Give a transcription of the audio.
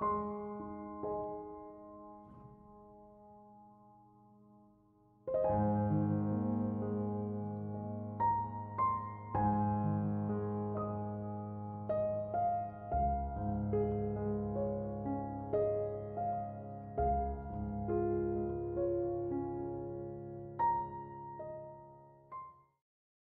you